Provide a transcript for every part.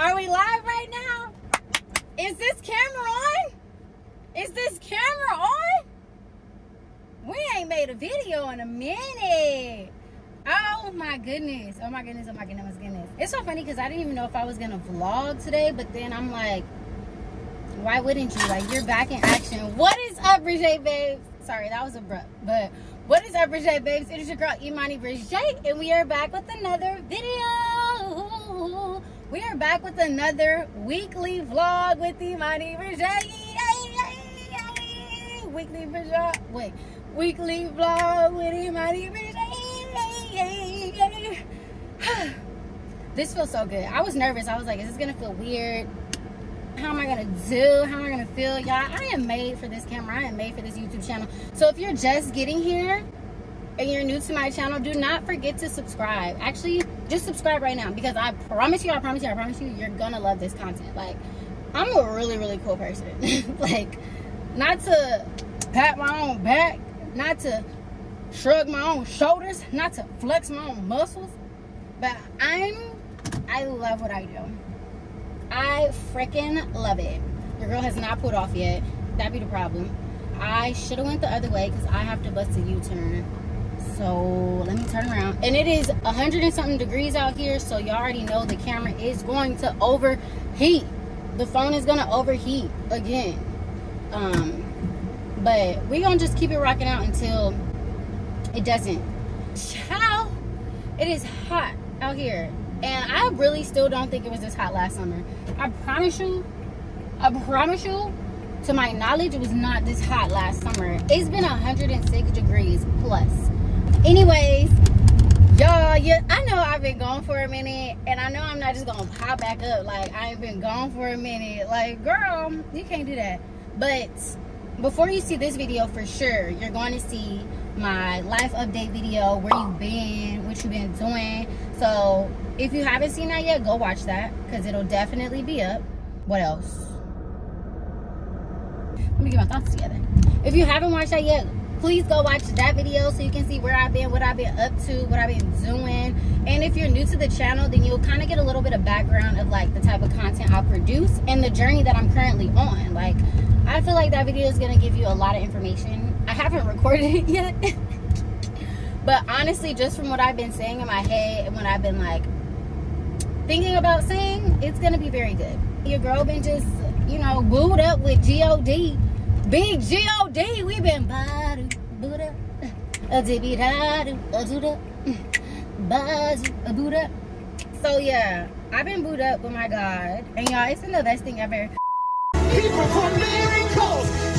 are we live right now? Is this camera on? Is this camera on? We ain't made a video in a minute. Oh my goodness. Oh my goodness. Oh my goodness. Oh goodness. It's so funny because I didn't even know if I was going to vlog today, but then I'm like, why wouldn't you? Like, you're back in action. What is up, Brejé babes? Sorry, that was abrupt. But what is up, Brejé babes? It is your girl, Imani Brejé, and we are back with another video. We are back with another weekly vlog with Imani Brejé. Weekly Brejé. Wait. Weekly vlog with Imani Brejé. this feels so good. I was nervous. I was like, is this going to feel weird? how am I gonna do? How am I gonna feel? Y'all, I am made for this camera. I am made for this YouTube channel. So if you're just getting here and you're new to my channel, do not forget to subscribe. Actually, just subscribe right now because I promise you, I promise you, I promise you, you're gonna love this content. Like, I'm a really, really cool person. like, not to pat my own back, not to shrug my own shoulders, not to flex my own muscles, but I'm, I love what I do. I freaking love it. Your girl has not pulled off yet. That'd be the problem. I should have went the other way because I have to bust a U-turn. So let me turn around. And it is 100 and something degrees out here. So you already know the camera is going to overheat. The phone is going to overheat again. Um, but we're going to just keep it rocking out until it doesn't. Ciao. It is hot out here. And I really still don't think it was this hot last summer. I promise you, I promise you, to my knowledge, it was not this hot last summer. It's been 106 degrees plus. Anyways, y'all, yeah, I know I've been gone for a minute, and I know I'm not just gonna pop back up like I ain't been gone for a minute. Like, girl, you can't do that. But before you see this video, for sure, you're going to see my life update video, where you've been, what you've been doing. So if you haven't seen that yet, go watch that because it'll definitely be up. What else? Let me get my thoughts together. If you haven't watched that yet, please go watch that video so you can see where I've been, what I've been up to, what I've been doing. And if you're new to the channel, then you'll kind of get a little bit of background of like the type of content I produce and the journey that I'm currently on. Like, I feel like that video is going to give you a lot of information. I haven't recorded it yet. but honestly, just from what I've been saying in my head and what I've been like thinking about saying, it's going to be very good. Your girl been just, you know, booed up with G-O-D. Big G-O-D. We've been booed up. A dibby da a do da. Buzz, a up. So yeah, I've been booed up with my God. And y'all, it's been the best thing ever. People for miracles,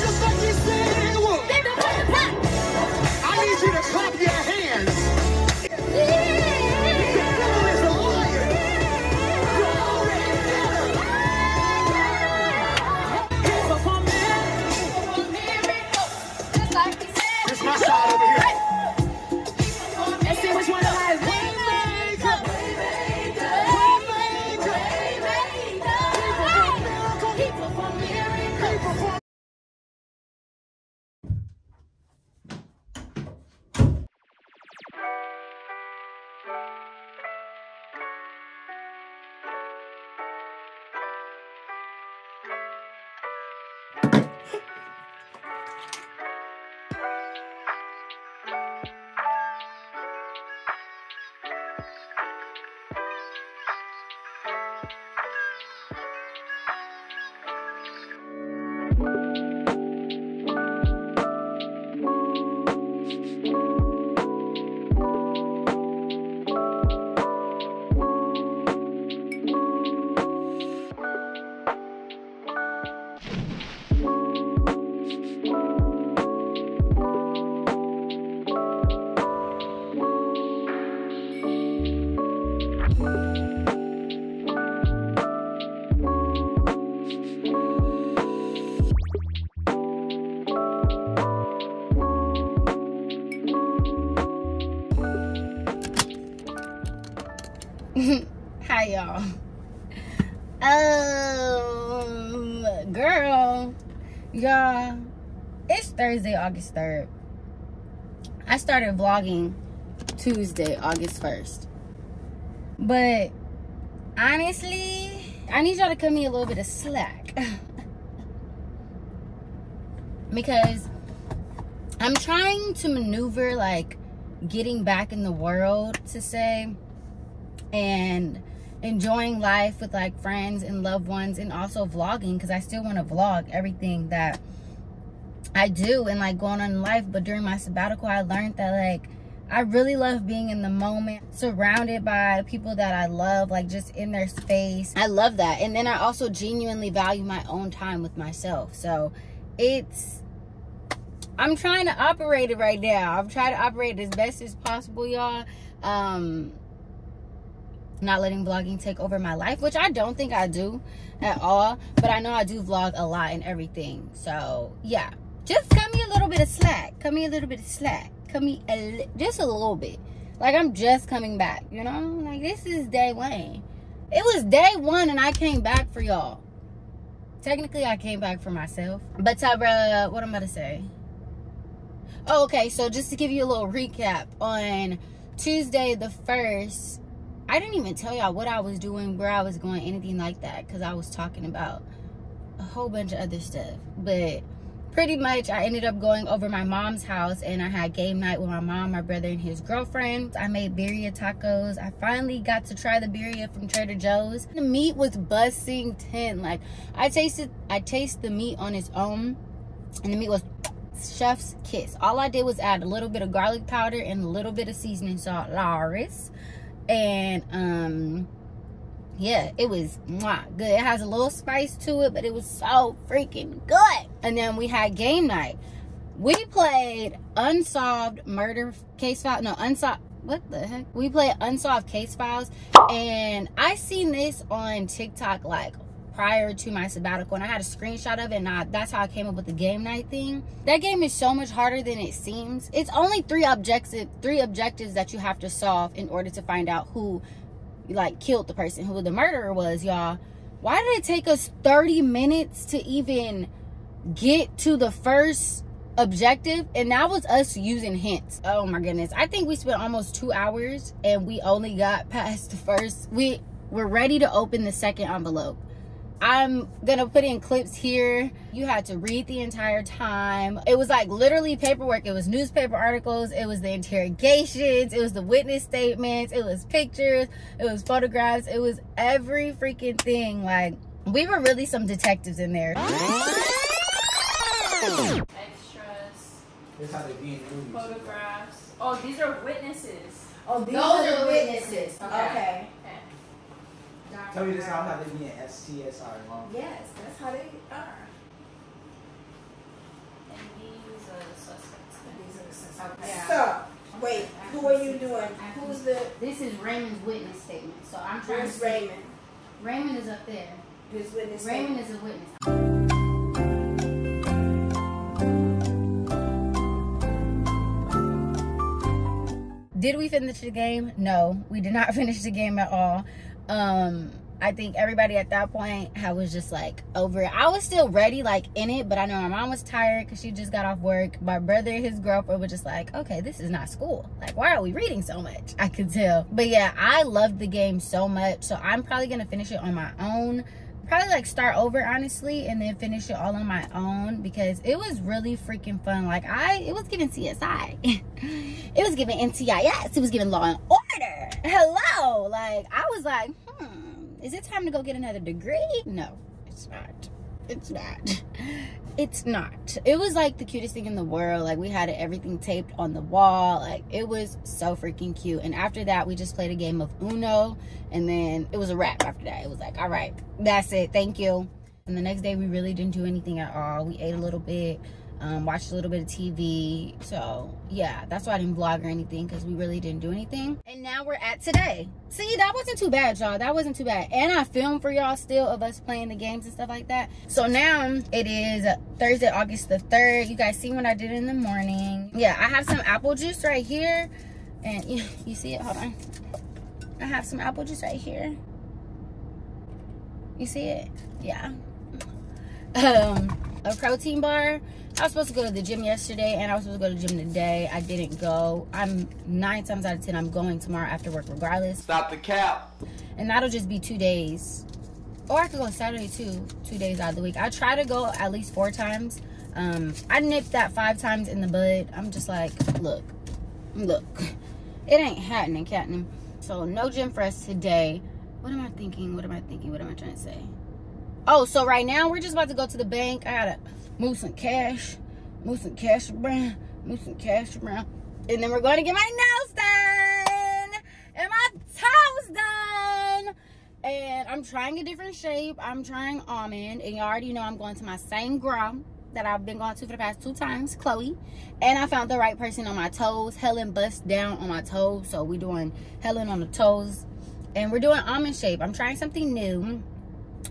August 3rd. I started vlogging Tuesday, August 1st. But honestly, I need y'all to cut me a little bit of slack. because I'm trying to maneuver like getting back in the world to say and enjoying life with like friends and loved ones and also vlogging because I still want to vlog everything that I do and like going on in life but during my sabbatical I learned that like I really love being in the moment surrounded by people that I love like just in their space. I love that and then I also genuinely value my own time with myself so it's I'm trying to operate it right now. I'm trying to operate as best as possible y'all. Um not letting vlogging take over my life which i don't think i do at all but i know i do vlog a lot and everything so yeah just cut me a little bit of slack. Cut me a little bit of slack. Cut me a, just a little bit. Like i'm just coming back you know? Like this is day one. It was day one and i came back for y'all. Technically i came back for myself. But tabra what i'm about to say? Oh, okay so just to give you a little recap on tuesday the first I didn't even tell y'all what I was doing, where I was going, anything like that, because I was talking about a whole bunch of other stuff. But pretty much, I ended up going over my mom's house, and I had game night with my mom, my brother, and his girlfriend. I made birria tacos. I finally got to try the birria from Trader Joe's. The meat was busting ten. Like I tasted, I tasted the meat on its own, and the meat was chef's kiss. All I did was add a little bit of garlic powder and a little bit of seasoning salt, Laris and um yeah it was mwah, good it has a little spice to it but it was so freaking good and then we had game night we played unsolved murder case file no unsolved what the heck we played unsolved case files and i seen this on tiktok like prior to my sabbatical and I had a screenshot of it and I, that's how I came up with the game night thing. That game is so much harder than it seems. It's only three objective three objectives that you have to solve in order to find out who like killed the person, who the murderer was, y'all. Why did it take us 30 minutes to even get to the first objective? And that was us using hints. Oh my goodness. I think we spent almost two hours and we only got past the first we were ready to open the second envelope I'm gonna put in clips here. You had to read the entire time. It was like literally paperwork. It was newspaper articles. It was the interrogations. It was the witness statements. It was pictures. It was photographs. It was every freaking thing. Like we were really some detectives in there. Extras. Photographs. Oh, these are witnesses. Oh, these Those are are the witnesses. Okay. Okay. Tell me this how how they be in STSR, mom. Yes, that's how they are. And these are the suspects. These are the suspects. Yeah. So, wait, who are you doing? Who's the, This is Raymond's witness statement. So I'm trying where's to Raymond? Raymond is up there. His witness Raymond statement. is a witness. Did we finish the game? No, we did not finish the game at all. Um, I think everybody at that point had was just like over it. I was still ready, like in it, but I know my mom was tired because she just got off work. My brother, his girlfriend, were just like, okay, this is not school. Like, why are we reading so much? I could tell. But yeah, I loved the game so much. So I'm probably gonna finish it on my own probably like start over honestly and then finish it all on my own because it was really freaking fun like i it was giving csi it was giving ncis it was giving law and order hello. Like i was like hmm is it time to go get another degree? No it's not. It's not. It's not. It was like the cutest thing in the world. Like we had everything taped on the wall. Like it was so freaking cute. And after that we just played a game of uno. And then it was a wrap after that. It was like all right that's it. Thank you. And the next day we really didn't do anything at all. We ate a little bit um, watched a little bit of TV. So yeah, that's why I didn't vlog or anything because we really didn't do anything. And now we're at today. See, that wasn't too bad, y'all. That wasn't too bad. And I filmed for y'all still of us playing the games and stuff like that. So now it is Thursday, August the 3rd. You guys see what I did in the morning. Yeah, I have some apple juice right here. And you, you see it? Hold on. I have some apple juice right here. You see it? Yeah. Um, a protein bar. I was supposed to go to the gym yesterday and I was supposed to go to the gym today. I didn't go. I'm nine times out of ten, I'm going tomorrow after work regardless. Stop the cap. And that'll just be two days. Or I could go Saturday too, two days out of the week. I try to go at least four times. Um, I nipped that five times in the bud. I'm just like, look, look, it ain't happening, catnip. So no gym for us today. What am I thinking? What am I thinking? What am I trying to say? Oh, so right now we're just about to go to the bank. I gotta move some cash, move some cash around, move some cash around. And then we're going to get my nails done and my toes done. And I'm trying a different shape. I'm trying almond. And you already know I'm going to my same girl that I've been going to for the past two times, Chloe. And I found the right person on my toes. Helen bust down on my toes. So we're doing Helen on the toes. And we're doing almond shape. I'm trying something new.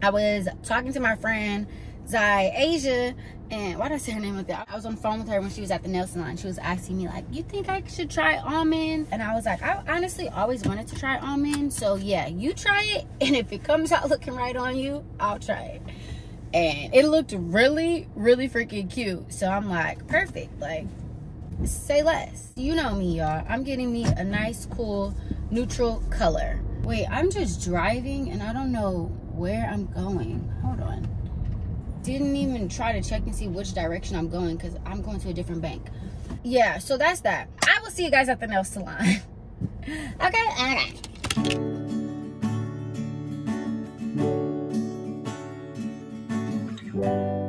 I was talking to my friend Zai Asia and why did I say her name like that? I was on the phone with her when she was at the nail salon. She was asking me like, you think I should try almond? And I was like, I honestly always wanted to try almond. So yeah, you try it. And if it comes out looking right on you, I'll try it. And it looked really, really freaking cute. So I'm like, perfect. Like, say less. You know me, y'all. I'm getting me a nice, cool, neutral color. Wait, I'm just driving and I don't know where I'm going. Hold on didn't even try to check and see which direction I'm going because I'm going to a different bank. Yeah, so that's that. I will see you guys at the nail salon. okay, okay.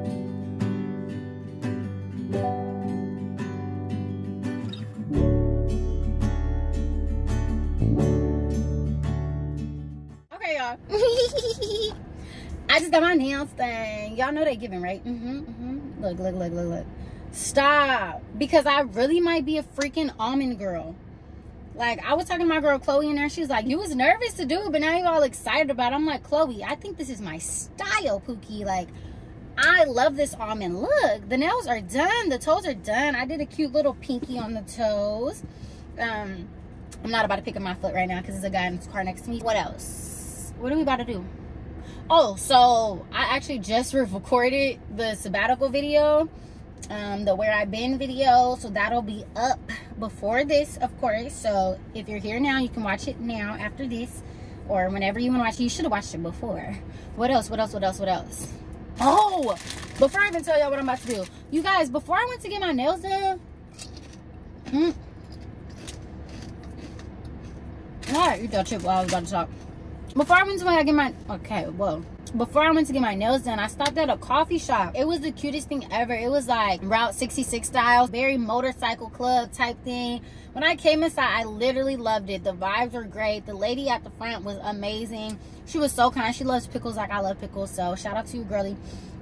Got my nails done. Y'all know they giving, right? Mm-hmm, mm-hmm. Look, look, look, look, look. Stop. Because I really might be a freaking almond girl. Like, I was talking to my girl Chloe in there. She was like, you was nervous to do it, but now you're all excited about it. I'm like, Chloe, I think this is my style, Pookie. Like, I love this almond. Look, the nails are done. The toes are done. I did a cute little pinky on the toes. Um, I'm not about to pick up my foot right now because there's a guy in the car next to me. What else? What are we about to do? Oh so i actually just recorded the sabbatical video um the where i've been video so that'll be up before this of course. So if you're here now you can watch it now after this or whenever you want to watch it. You should have watched it before. What else what else what else what else? Oh before i even tell y'all what i'm about to do you guys before i went to get my nails done mm, all right you that chip while i was about to talk before I went to get my okay, well, before I went to get my nails done, I stopped at a coffee shop. It was the cutest thing ever. It was like Route 66 style, very motorcycle club type thing. When I came inside, I literally loved it. The vibes were great. The lady at the front was amazing. She was so kind. She loves pickles like I love pickles. So shout out to you, girly.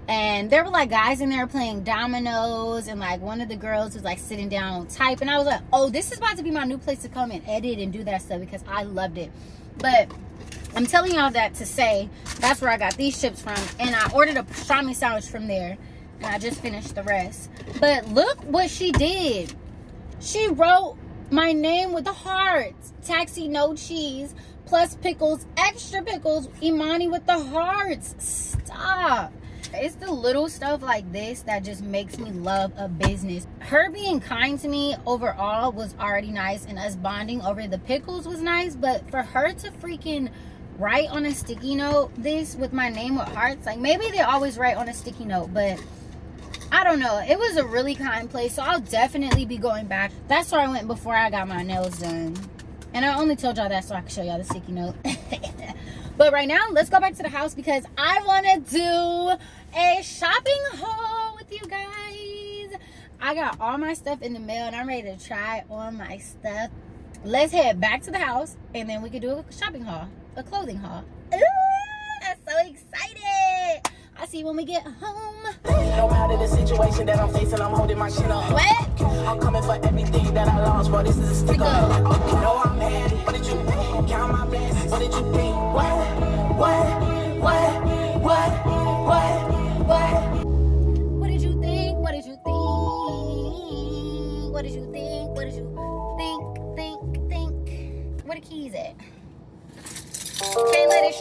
And there were like guys in there playing dominoes, and like one of the girls was like sitting down type. And I was like, oh, this is about to be my new place to come and edit and do that stuff because I loved it. But I'm telling y'all that to say that's where I got these chips from. And I ordered a pastrami sandwich from there. And I just finished the rest. But look what she did. She wrote my name with the hearts. Taxi, no cheese. Plus pickles, extra pickles. Imani with the hearts. Stop. It's the little stuff like this that just makes me love a business. Her being kind to me overall was already nice. And us bonding over the pickles was nice. But for her to freaking write on a sticky note this with my name with hearts like maybe they always write on a sticky note but i don't know. It was a really kind place so i'll definitely be going back. That's where i went before i got my nails done. And i only told y'all that so i could show y'all the sticky note. But right now let's go back to the house because i want to do a shopping haul with you guys. I got all my stuff in the mail and i'm ready to try on my stuff. Let's head back to the house and then we can do a shopping haul a clothing haul. Ooh, that's so excited. I'll see you when we get home. No matter the situation that I'm facing, I'm holding my chin up. What? I'm coming for everything that I lost, but this is a sticker.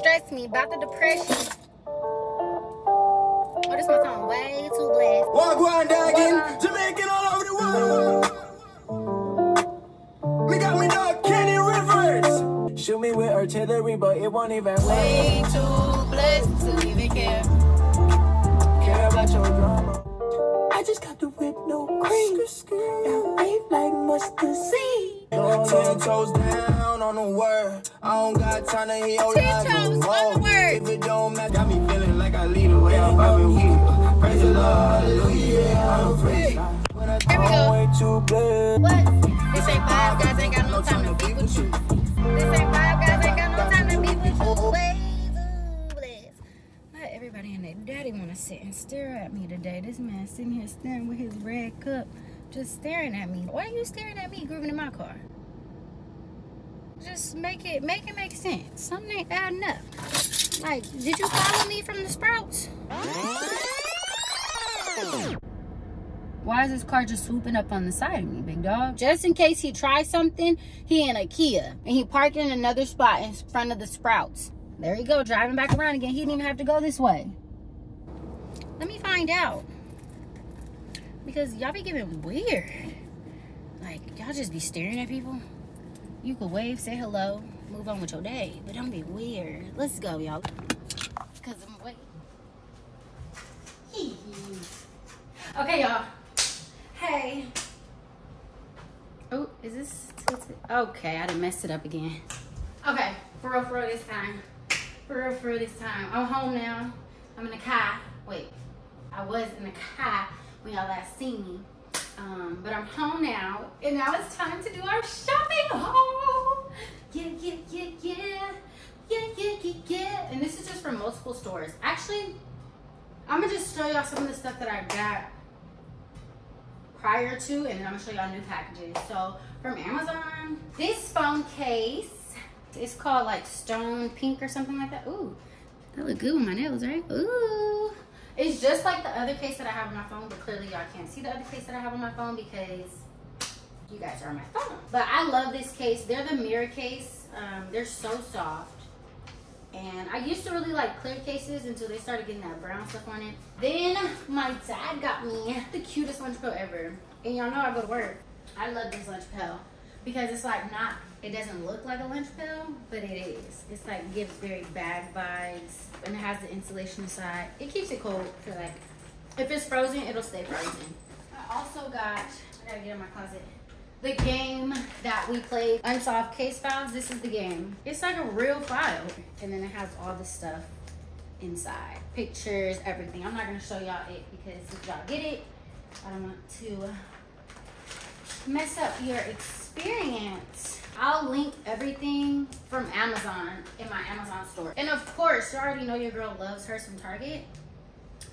stressed me about the depression. Oh, this my song way too blessed. Walk one dogging, Jamaican all over the world. We got me dog Kenny Rivers. Shoot me with artillery, but it won't even work. Way too blessed to even care. Care about your drama. I just got the whip, no cream. Now ain't like mustard seed. Ten toes down on the word. I don't got time to hear your Ten lies toes no on the more. word. If it don't match, got me feeling like I lead the way I'm popping weed. Praise the Lord, hallelujah, I'm free. Here we go. way too blessed. What? This ain't five guys, ain't got no time to be with you. This ain't five guys, ain't got no time to be with you. Ways of bliss. Not everybody and their daddy want to sit and stare at me today. This man sitting here staring with his red cup, just staring at me. Why are you staring at me grooving in my car? Just make it make it make sense. Something ain't adding up. Like, did you follow me from the sprouts? Why is this car just swooping up on the side of me, big dog? Just in case he tries something, he in a Kia. And he parked in another spot in front of the Sprouts. There you go, driving back around again. He didn't even have to go this way. Let me find out. Because y'all be giving weird. Like, y'all just be staring at people. You could wave, say hello, move on with your day. But don't be weird. Let's go, y'all. Because I'm waiting. Okay, y'all. Hey. Oh, is this? Okay, I done mess it up again. Okay, for real, for real this time. For real, for real this time. I'm home now. I'm in the car. Wait, I was in the car when y'all last seen me. Um, but I'm home now, and now it's time to do our shopping haul. Yeah, yeah, yeah, yeah. Yeah, yeah, yeah, yeah. And this is just from multiple stores. Actually, I'm gonna just show y'all some of the stuff that I got prior to, and then I'm gonna show y'all new packages. So from Amazon, this phone case is called like Stone Pink or something like that. Ooh, that look good with my nails, right? Ooh. It's just like the other case that I have on my phone, but clearly y'all can't see the other case that I have on my phone because you guys are on my phone. But I love this case. They're the mirror case. Um, they're so soft. And I used to really like clear cases until they started getting that brown stuff on it. Then my dad got me the cutest lunch pail ever. And y'all know I go to work. I love this lunch pail because it's like not, it doesn't look like a lunch pail, but it is. It's like gives very bag vibes and it has the insulation inside. It keeps it cold for like, if it's frozen, it'll stay frozen. I also got, I gotta get in my closet the game that we played, Unsolved Case Files. This is the game. It's like a real file. And then it has all the stuff inside. Pictures, everything. I'm not gonna show y'all it because if y'all get it, I don't want to mess up your experience. I'll link everything from Amazon in my Amazon store. And of course, you already know your girl loves hers from Target.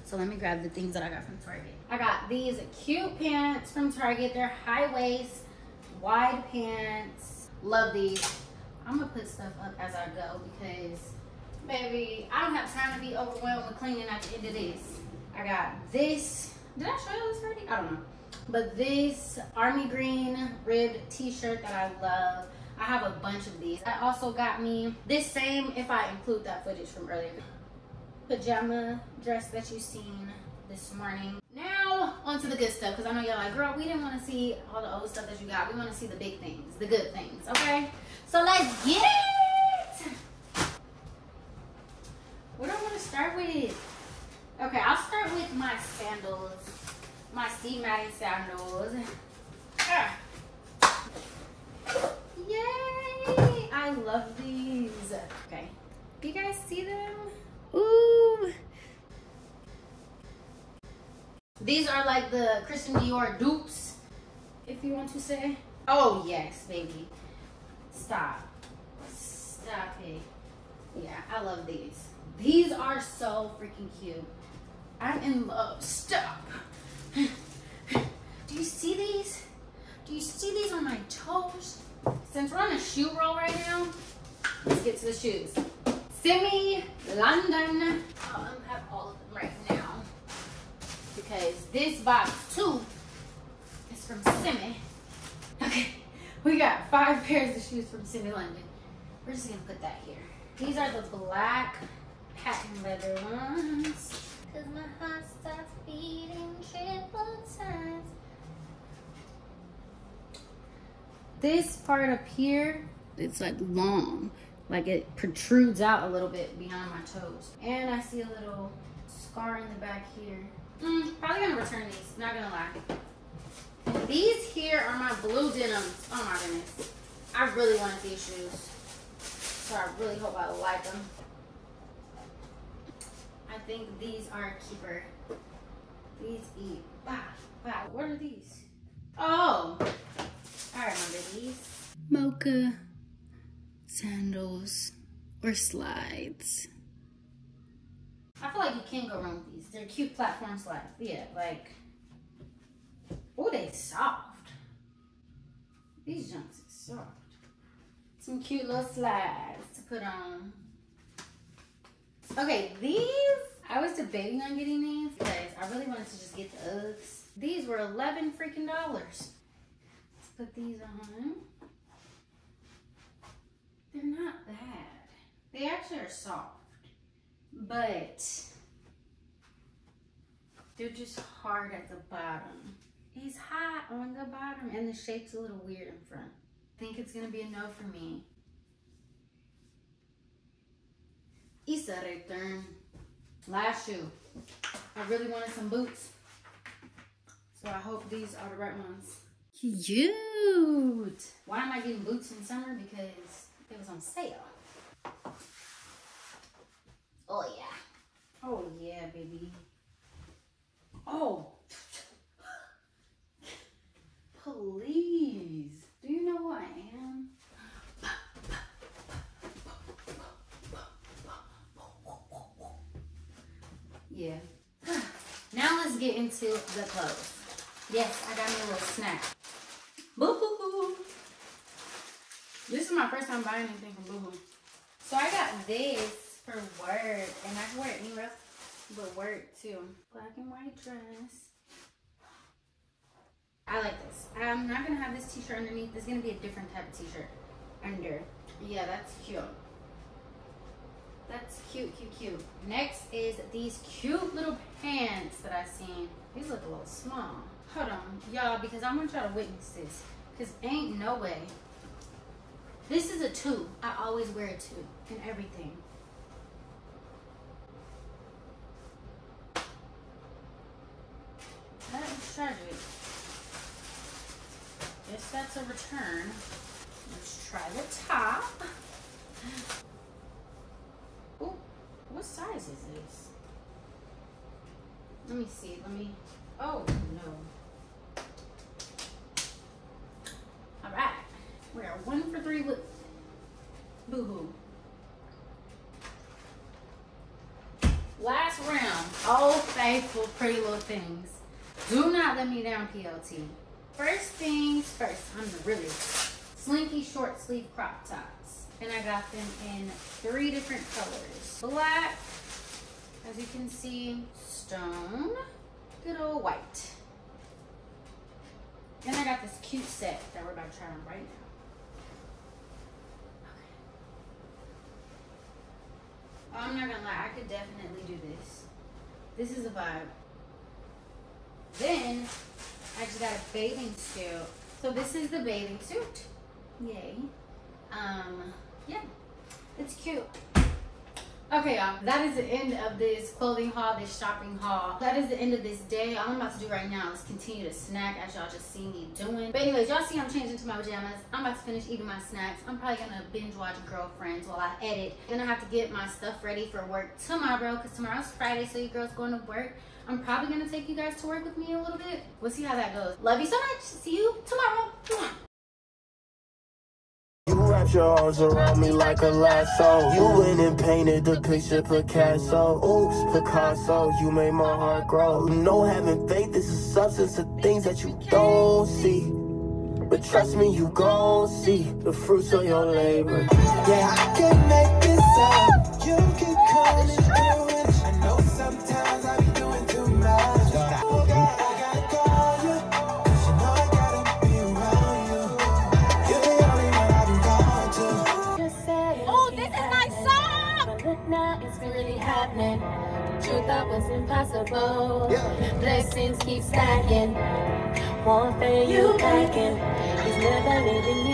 So let me grab the things that I got from Target. I got these cute pants from Target. They're high waist, wide pants. Love these. I'm gonna put stuff up as I go because, baby, I don't have time to be overwhelmed with cleaning at the end of this. I got this. Did I show you this already? I don't know. But this army green ribbed t-shirt that I love. I have a bunch of these. I also got me this same, if I include that footage from earlier, pajama dress that you seen this morning. Now, onto the good stuff, because I know y'all like, girl, we didn't want to see all the old stuff that you got. We want to see the big things, the good things, okay? So let's get it! What do I want to start with? Okay, I'll start with my sandals. My Steve Madden sandals. Ah. Yay! I love these. Okay. Do you guys see them? Ooh. These are like the Christian Dior dupes, if you want to say. Oh, yes, baby. Stop. Stop it. Yeah, I love these. These are so freaking cute. I'm in love. Stop. Do you see these? Do you see these on my toes? Since we're on a shoe roll right now, let's get to the shoes. Simmi London. I'll unpack all of them right now because this box too is from Simmi. Okay, we got five pairs of shoes from Simmi London. We're just gonna put that here. These are the black patent leather ones. Cause my heart starts beating triple times. This part up here, it's like long. Like it protrudes out a little bit behind my toes. And I see a little scar in the back here. Mm, probably gonna return these. Not gonna lie. And these here are my blue denims. Oh my goodness. I really wanted these shoes. So I really hope I like them. I think these are a keeper. These eat. Wow. Wow. What are these? Oh. I remember these. Mocha sandals or slides. I feel like you can't go wrong with these. They're cute platform slides. Yeah, like, oh, they soft. These junks are soft. Some cute little slides to put on. Okay, these, I was debating on getting these because I really wanted to just get the Uggs. These were 11 freaking dollars. Let's put these on. They're not bad. They actually are soft but they're just hard at the bottom. It's hot on the bottom and the shape's a little weird in front. I think it's gonna be a no for me. It's a return. Last shoe. I really wanted some boots. So I hope these are the right ones. Cute. Why am I getting boots in summer? Because it was on sale. Oh yeah. Oh yeah, baby. Oh. Please. Do you know who I am? Yeah. Now let's get into the clothes. Yes, I got me a little snack. Boo-hoo-hoo. This is my first time buying anything from Boohoo. So I got this for work, and I can wear it anywhere else but work too. Black and white dress. I like this. I'm not gonna have this t-shirt underneath. This is gonna be a different type of t-shirt under. Yeah, that's cute. That's cute, cute, cute. Next is these cute little pants that I seen. These look a little small. Hold on, y'all, because I'm gonna try to witness this. Because ain't no way. This is a two. I always wear a two in everything. That is tragic. Guess that's a return. Let's try the top. Ooh, what size is this? Let me see. Let me. Oh no. All right. We are one for three with Boohoo. Last round. Oh, faithful, pretty little things. Do not let me down, PLT. First things first, I'm the really slinky short sleeve crop tops. And I got them in three different colors. Black, as you can see, stone, good old white. And I got this cute set that we're about to try on right now. I'm not gonna lie, I could definitely do this. This is a vibe. Then I just got a bathing suit. So this is the bathing suit. Yay. Um, yeah, it's cute. Okay, y'all, that is the end of this clothing haul, this shopping haul. That is the end of this day. All I'm about to do right now is continue to snack as y'all just see me doing. But anyways, y'all see I'm changing to my pajamas. I'm about to finish eating my snacks. I'm probably gonna binge watch Girlfriends while I edit. Then I have to get my stuff ready for work tomorrow because tomorrow's Friday, so you girls going to work. I'm probably gonna take you guys to work with me a little bit. We'll see how that goes. Love you so much. See you tomorrow. Wrapped your arms around me like a lasso. You went and painted the picture Picasso. Oops, Picasso, you made my heart grow. Know having faith is a substance of things that you don't see. But trust me, you gon' see the fruits of your labor. Yeah, I can make this up. You coming through it. Warfare you lacking. He's never leaving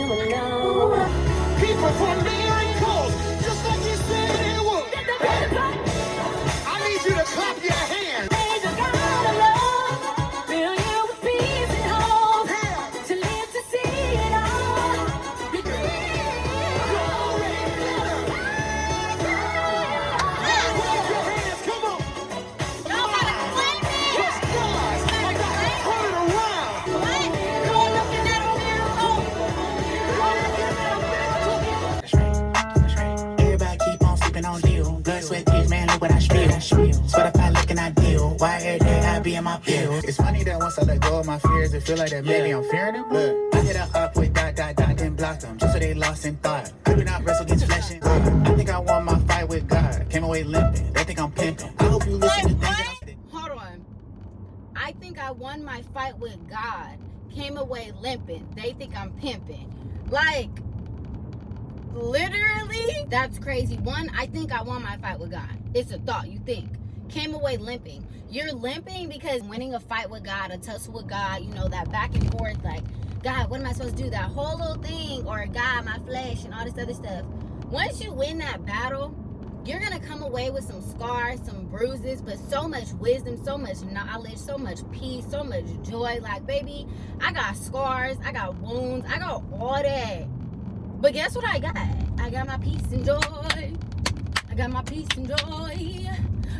feel like that maybe I'm fearing them. Look, I hit her up with dot dot dot, then block them, just so they lost in thought. I not wrestle against flesh and blood. I think I won my fight with God. Came away limping. They think I'm pimping. I hope you listen to things. Hold on. I think I won my fight with God. Came away limping. They think I'm pimping. Like, literally, that's crazy. One, I think I won my fight with God. It's a thought. You think. Came away limping. You're limping because winning a fight with God, a tussle with God, you know, that back and forth, like, God, what am I supposed to do? That whole little thing, or God, my flesh, and all this other stuff. Once you win that battle, you're gonna come away with some scars, some bruises, but so much wisdom, so much knowledge, so much peace, so much joy. Like, baby, I got scars, I got wounds, I got all that. But guess what I got? I got my peace and joy. I got my peace and joy.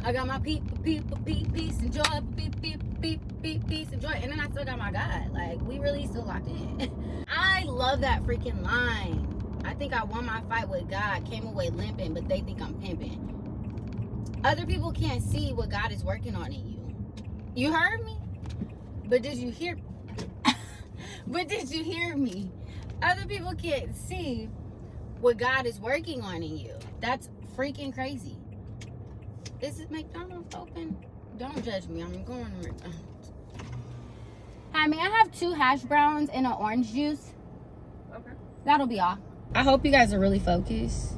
I got my peace, peace, peace, peace and joy, peace, peace, peace, peace, peace and joy. And then I still got my God. Like, we really still locked in. I love that freaking line. I think I won my fight with God, came away limping, but they think I'm pimping. Other people can't see what God is working on in you. You heard me? But did you hear But did you hear me? Other people can't see what God is working on in you. That's freaking crazy. Is it McDonald's open? Don't judge me. I'm going to McDonald's. Hi, may I have two hash browns and an orange juice? Okay. That'll be all. I hope you guys are really focused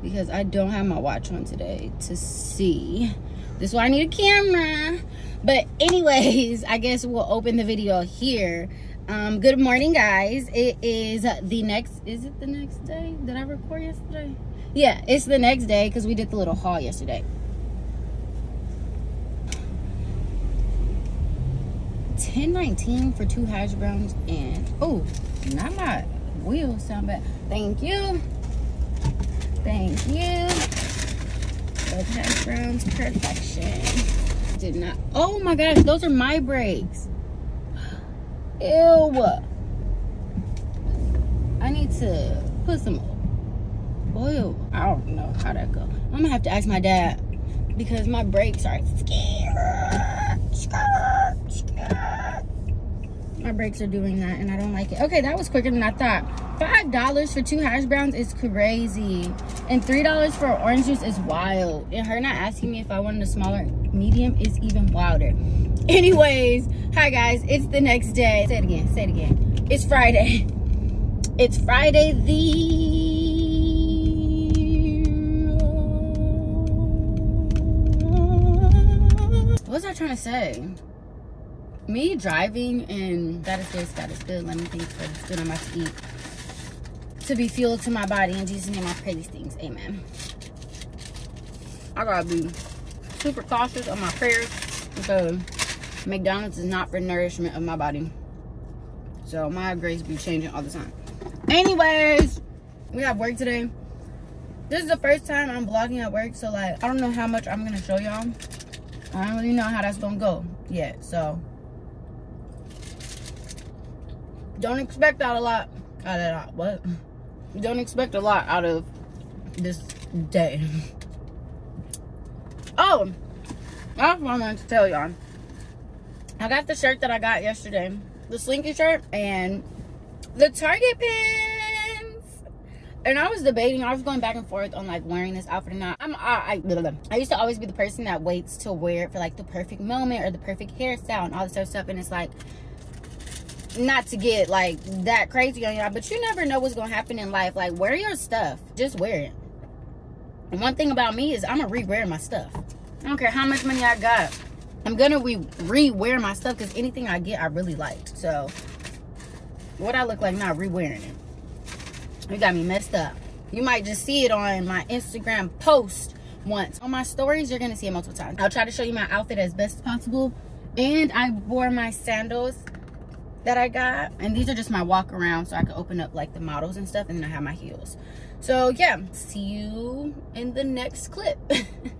because I don't have my watch on today to see. This is why I need a camera. But anyways, I guess we'll open the video here. Um, good morning, guys. It is the next, is it the next day? Did I record yesterday? Yeah, it's the next day because we did the little haul yesterday. Ten nineteen for two hash browns and oh, not my wheels sound bad. Thank you. Thank you. Those hash browns, perfection. Did not. Oh my gosh, those are my brakes. Ew. I need to put some oil. I don't know how that go. I'm gonna have to ask my dad because my brakes are. Scared. My brakes are doing that and I don't like it. Okay, that was quicker than I thought. Five dollars for two hash browns is crazy. And three dollars for orange juice is wild. And her not asking me if I wanted a smaller medium is even wilder. Anyways, hi guys, it's the next day. Say it again, say it again. It's Friday. It's Friday the what was I trying to say? Me driving and that is this, that is good. Let me think for the food I'm about to eat. To be fuel to my body in Jesus' name I pray these things. Amen. I gotta be super cautious on my prayers because McDonald's is not for nourishment of my body. So my grades be changing all the time. Anyways, we have work today. This is the first time I'm vlogging at work, so like I don't know how much I'm gonna show y'all. I don't really know how that's gonna go yet, so don't expect that a lot out of that. What? Don't expect a lot out of this day. Oh, that's what I wanted to tell y'all. I got the shirt that I got yesterday, the Slinky shirt, and the Target pins. And I was debating, I was going back and forth on like wearing this outfit or not. I'm, I, I, I used to always be the person that waits to wear it for like the perfect moment or the perfect hairstyle and all this other stuff. And it's like, not to get like that crazy on y'all, but you never know what's gonna happen in life. Like, wear your stuff, just wear it. And one thing about me is I'm gonna re-wear my stuff. I don't care how much money I got. I'm gonna re- re-wear my stuff because anything I get, I really liked. So, what I look like now, re-wearing it. You got me messed up. You might just see it on my Instagram post once. On my stories, you're gonna see it multiple times. I'll try to show you my outfit as best as possible. And I wore my sandals that I got. And these are just my walk around so I can open up like the models and stuff. And then I have my heels. So yeah, see you in the next clip.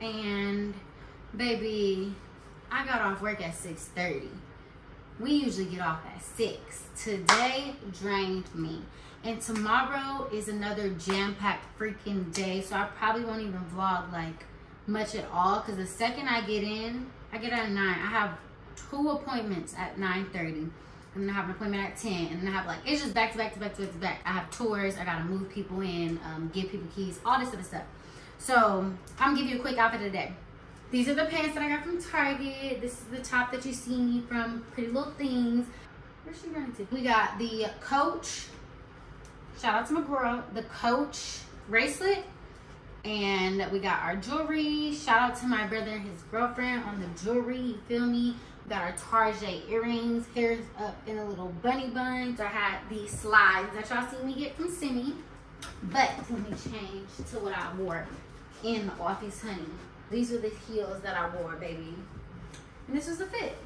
and baby, I got off work at 6:30. We usually get off at six. Today drained me, and tomorrow is another jam-packed freaking day. So I probably won't even vlog like much at all, because the second I get in, I get out at nine. I have two appointments at 9:30 and then I have an appointment at 10, and then I have like, it's just back to back to back to back to back. I have tours, I gotta move people in, um, give people keys, all this other stuff. So, I'm gonna give you a quick outfit of the day. These are the pants that I got from Target. This is the top that you see me from Pretty Little Things. Where's she running to? We got the Coach, shout out to my girl, the Coach bracelet. And we got our jewelry. Shout out to my brother and his girlfriend on the jewelry, you feel me? We got our Tarjay earrings, hair's up in a little bunny buns. I had these slides that y'all seen me get from Simmi. But let me change to what I wore in the office, honey. These were the heels that I wore, baby. And this was the fit.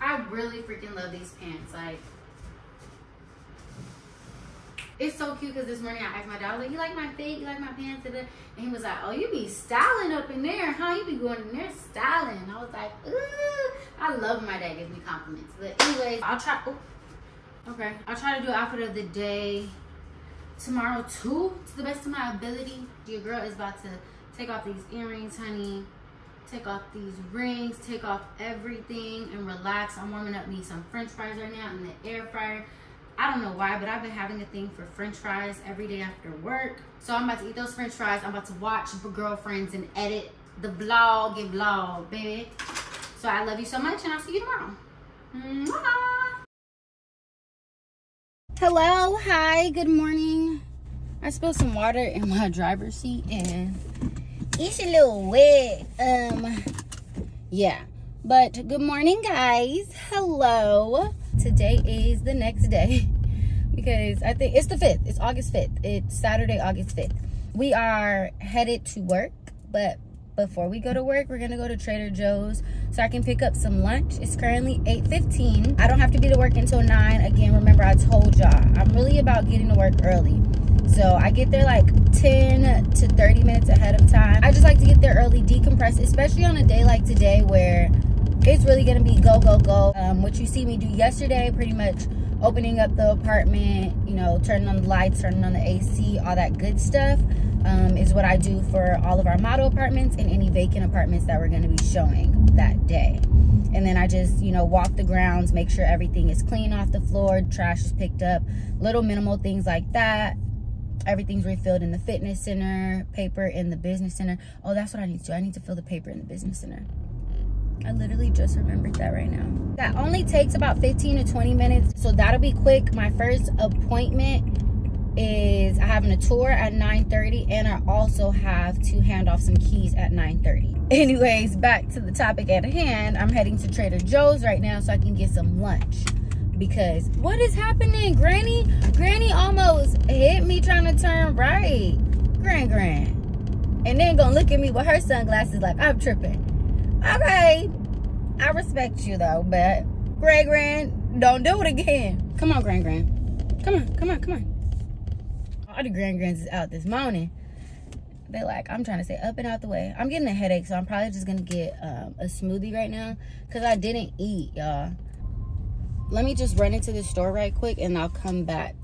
I really freaking love these pants. Like, it's so cute because this morning I asked my dad, like, you like my fit? You like my pants? And he was like, oh, you be styling up in there, huh? You be going in there styling. I was like, ooh. I love my dad gives me compliments. But anyways, I'll try. Oh, okay. I'll try to do outfit of the day tomorrow too, to the best of my ability. Your girl is about to take off these earrings, honey. Take off these rings, take off everything and relax. I'm warming up me some french fries right now in the air fryer. I don't know why, but I've been having a thing for french fries every day after work. So I'm about to eat those french fries. I'm about to watch Girlfriends and edit the vlog and vlog, baby. So I love you so much and I'll see you tomorrow. Mwah. Hello, hi, good morning. I spilled some water in my driver's seat and it's a little wet. Um, yeah. But good morning, guys. Hello. Today is the next day because I think it's the 5th. It's August 5th. It's Saturday, August 5th. We are headed to work, but before we go to work, we're gonna go to Trader Joe's so I can pick up some lunch. It's currently 8.15. I don't have to be to work until 9. Again, remember I told y'all, I'm really about getting to work early. So I get there like 10 to 30 minutes ahead of time. I just like to get there early, decompress, especially on a day like today where it's really gonna be go, go, go. Um, what you see me do yesterday, pretty much opening up the apartment, you know, turning on the lights, turning on the AC, all that good stuff um, is what I do for all of our model apartments and any vacant apartments that we're gonna be showing that day. And then I just, you know, walk the grounds, make sure everything is clean off the floor, trash is picked up, little minimal things like that. Everything's refilled in the fitness center, paper in the business center. Oh, that's what I need to do. I need to fill the paper in the business center. I literally just remembered that right now. That only takes about 15 to 20 minutes, so that'll be quick. My first appointment is I having a tour at 9:30, and I also have to hand off some keys at 9:30. Anyways, back to the topic at hand. I'm heading to Trader Joe's right now so I can get some lunch. Because what is happening? Granny, Granny almost hit me trying to turn right. Grand, Gran. And then gonna look at me with her sunglasses like I'm tripping. Okay. I respect you though, but Grand, grand, don't do it again. Come on, Grand, grand. Come on, come on, come on. All the grand Grans is out this morning. They like, I'm trying to stay up and out the way. I'm getting a headache, so I'm probably just gonna get um, a smoothie right now because I didn't eat, y'all. Let me just run into the store right quick and I'll come back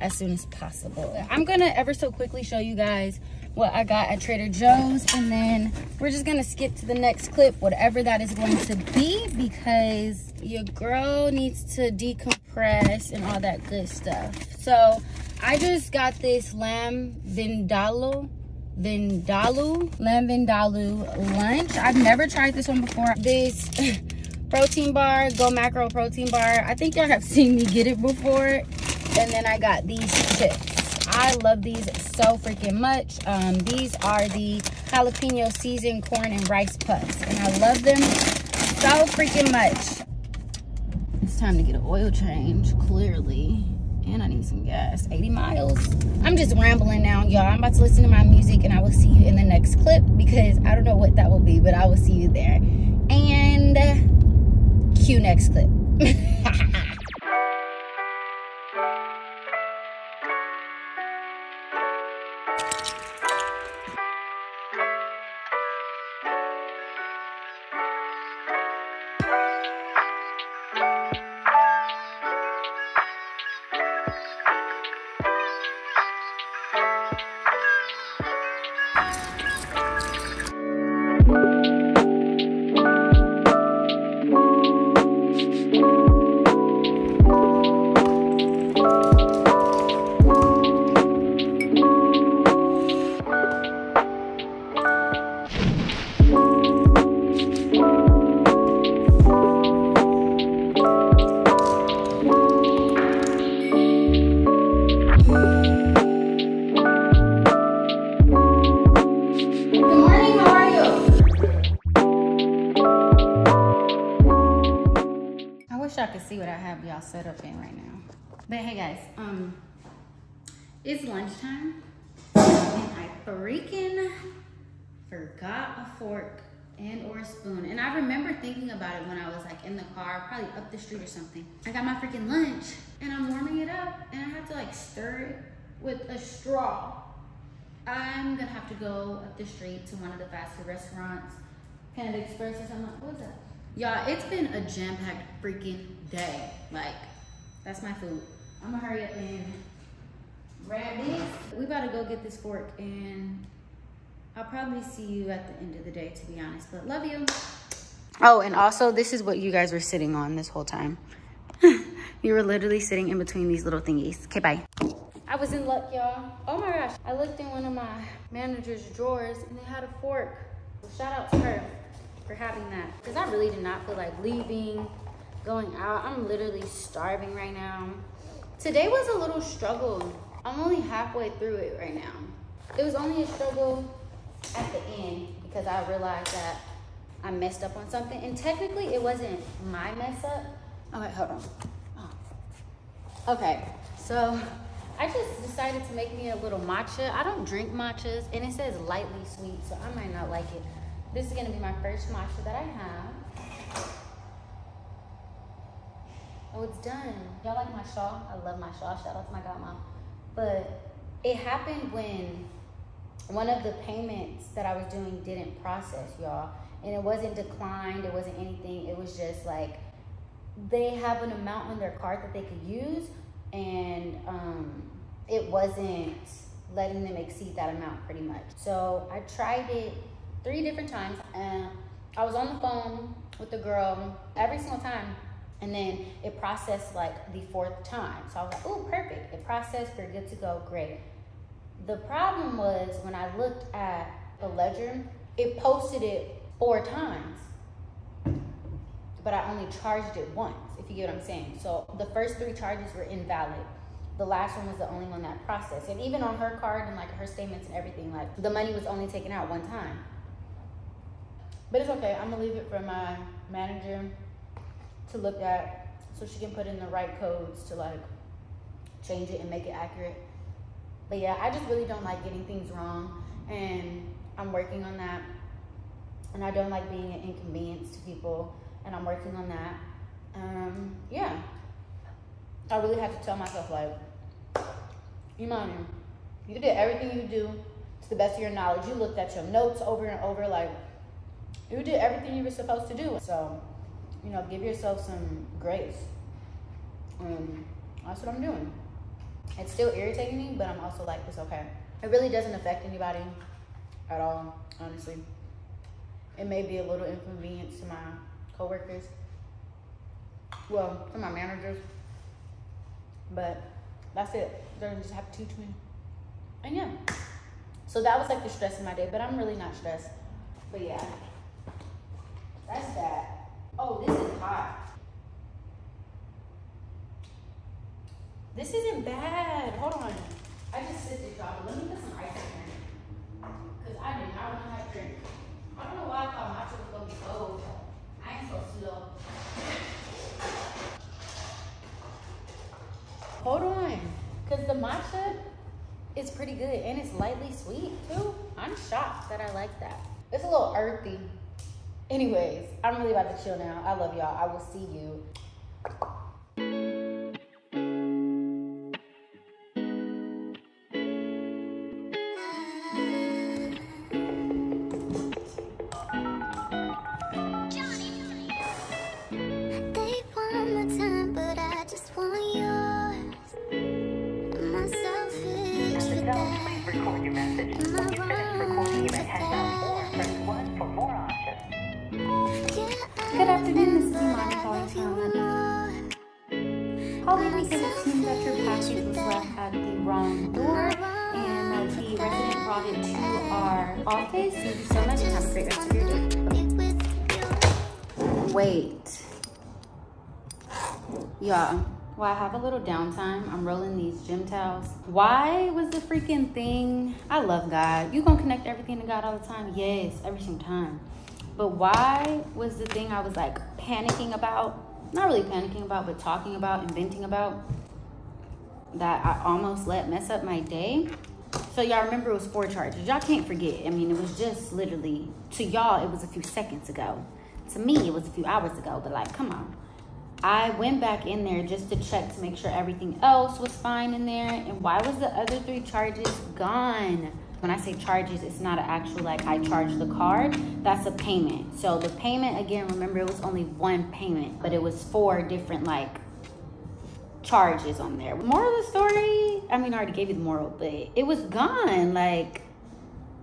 as soon as possible. I'm gonna ever so quickly show you guys what I got at Trader Joe's and then we're just gonna skip to the next clip, whatever that is going to be because your girl needs to decompress and all that good stuff. So I just got this lamb vindaloo Vindaloo, lamb vindaloo lunch. I've never tried this one before. This protein bar, Go Macro protein bar. I think y'all have seen me get it before. And then I got these chips. I love these so freaking much. Um, these are the jalapeno seasoned corn and rice puffs. And I love them so freaking much. It's time to get an oil change, clearly. And I need some gas, 80 miles. I'm just rambling now, y'all. I'm about to listen to my music and I will see you in the next clip because I don't know what that will be, but I will see you there. And uh, cue next clip. to one of the fast food restaurants, Panda Express or something. What was that? Y'all, it's been a jam-packed freaking day. Like, that's my food. I'm gonna hurry up and grab this. We about to go get this fork and I'll probably see you at the end of the day, to be honest, but love you. Oh, and also this is what you guys were sitting on this whole time. you were literally sitting in between these little thingies. Okay, bye. I was in luck, y'all. Oh my gosh. I looked in one of my manager's drawers and they had a fork. So shout out to her for having that. Because I really did not feel like leaving, going out. I'm literally starving right now. Today was a little struggle. I'm only halfway through it right now. It was only a struggle at the end because I realized that I messed up on something. And technically it wasn't my mess up. Oh, okay, hold on. Oh. Okay, so I just decided to make me a little matcha. I don't drink matchas and it says lightly sweet, so I might not like it. This is gonna be my first matcha that I have. Oh, it's done. Y'all like my shawl? I love my shawl. Shout out to my godmom. But it happened when one of the payments that I was doing didn't process, y'all. And it wasn't declined, it wasn't anything. It was just like they have an amount on their card that they could use, and um, it wasn't letting them exceed that amount pretty much. So I tried it three different times, and I was on the phone with the girl every single time. And then it processed like the fourth time. So I was like, oh, perfect. It processed, we're good to go, great. The problem was when I looked at the ledger, it posted it four times, but I only charged it once, if you get what I'm saying. So the first three charges were invalid. The last one was the only one that processed. And even on her card and like her statements and everything, like the money was only taken out one time. But it's okay, I'm gonna leave it for my manager to look at so she can put in the right codes to like change it and make it accurate. But yeah, I just really don't like getting things wrong and I'm working on that. And I don't like being an inconvenience to people and I'm working on that. Um, yeah. I really have to tell myself like, Imani, you did everything you do to the best of your knowledge. You looked at your notes over and over like, you did everything you were supposed to do. So, you know, give yourself some grace. Um, that's what I'm doing. It's still irritating me, but I'm also like, it's okay. It really doesn't affect anybody at all, honestly. It may be a little inconvenience to my coworkers. Well, to my managers. But that's it. They're just have to teach me. And yeah. So that was like the stress of my day, but I'm really not stressed. But yeah. That's that. Oh, this is hot. This isn't bad. Hold on. I just sipped it, y'all. Let me put some ice in here. Because I did not want to drink. I don't know why I thought matcha was going to be cold. Hold on. Because the matcha is pretty good and it's lightly sweet too. I'm shocked that I like that. It's a little earthy. Anyways, I'm really about to chill now. I love y'all. I will see you. Why was the freaking thing? I love God. You gonna connect everything to God all the time? Yes, every single time. But why was the thing I was like panicking about? Not really panicking about, but talking about inventing about that I almost let mess up my day. So y'all remember it was four charges. Y'all can't forget. I mean, it was just literally to y'all, it was a few seconds ago. To me, it was a few hours ago. But like, come on. I went back in there just to check to make sure everything else was fine in there. And why was the other three charges gone? When I say charges, it's not an actual like I charged the card. That's a payment. So the payment again, remember it was only one payment, but it was four different like charges on there. Moral of the story, I mean I already gave you the moral, but it was gone. Like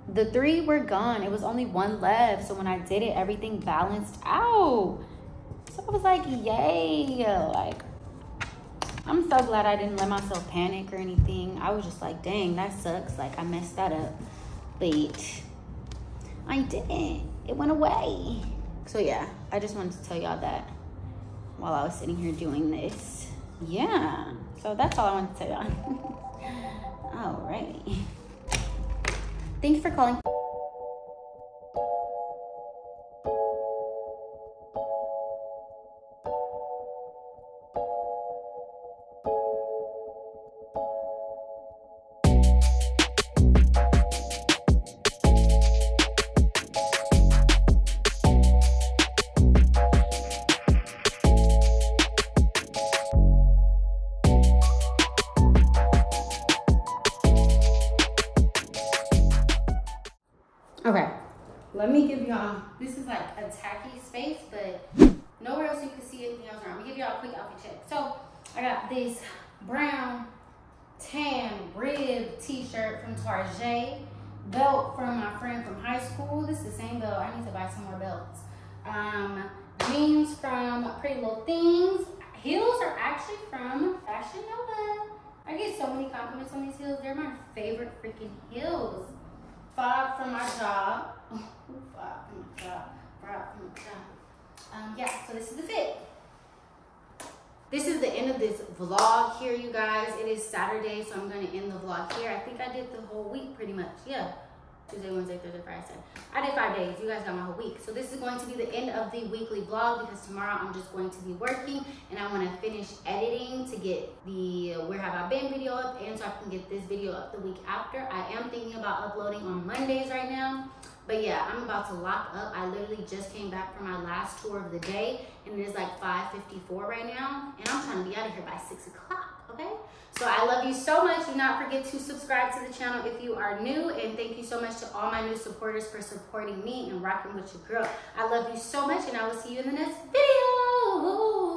the three were gone. It was only one left. So when I did it, everything balanced out. So I was like, yay. Like, I'm so glad I didn't let myself panic or anything. I was just like, dang, that sucks. Like, I messed that up. But I didn't. It went away. So, yeah, I just wanted to tell y'all that while I was sitting here doing this. Yeah. So, that's all I wanted to tell y'all. Alrighty. Thank you for calling. Let me give y'all, this is like a tacky space, but nowhere else you can see anything else around. Let me give y'all a quick outfit check. So I got this brown tan rib t-shirt from Tarjay, belt from my friend from high school. This is the same belt. I need to buy some more belts. Um, jeans from Pretty Little Things. Heels are actually from Fashion Nova. I get so many compliments on these heels. They're my favorite freaking heels. Five from my job. Five from my job. Five from my job. Um, yeah, so this is the fit. This is the end of this vlog here, you guys. It is Saturday, so I'm going to end the vlog here. I think I did the whole week pretty much. Yeah. Tuesday, Wednesday, Thursday, Friday, Saturday. I did five days. You guys got my whole week. So this is going to be the end of the weekly vlog because tomorrow I'm just going to be working and I want to finish editing to get the Where Have I Been video up and so I can get this video up the week after. I am thinking about uploading on Mondays right now. But yeah, I'm about to lock up. I literally just came back from my last tour of the day and it is like 5.54 right now. And I'm trying to be out of here by 6 o'clock, okay? So I love you so much. Do not forget to subscribe to the channel if you are new. And thank you so much to all my new supporters for supporting me and rocking with your girl. I love you so much and I will see you in the next video.